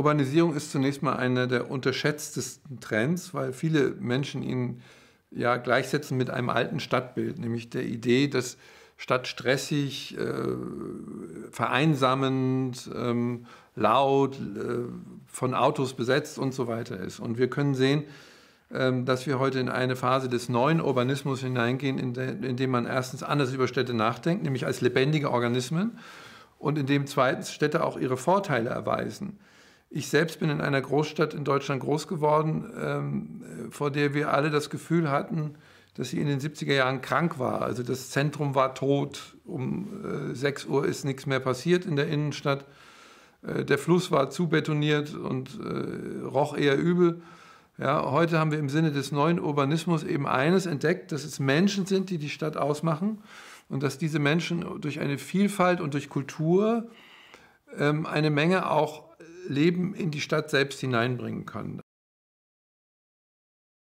Urbanisierung ist zunächst mal einer der unterschätztesten Trends, weil viele Menschen ihn ja gleichsetzen mit einem alten Stadtbild, nämlich der Idee, dass Stadt stressig, äh, vereinsamend, ähm, laut, äh, von Autos besetzt und so weiter ist. Und wir können sehen, ähm, dass wir heute in eine Phase des neuen Urbanismus hineingehen, in, der, in dem man erstens anders über Städte nachdenkt, nämlich als lebendige Organismen, und in dem zweitens Städte auch ihre Vorteile erweisen. Ich selbst bin in einer Großstadt in Deutschland groß geworden, ähm, vor der wir alle das Gefühl hatten, dass sie in den 70er Jahren krank war. Also das Zentrum war tot, um äh, 6 Uhr ist nichts mehr passiert in der Innenstadt. Äh, der Fluss war zu betoniert und äh, roch eher übel. Ja, heute haben wir im Sinne des neuen Urbanismus eben eines entdeckt, dass es Menschen sind, die die Stadt ausmachen und dass diese Menschen durch eine Vielfalt und durch Kultur ähm, eine Menge auch Leben in die Stadt selbst hineinbringen können.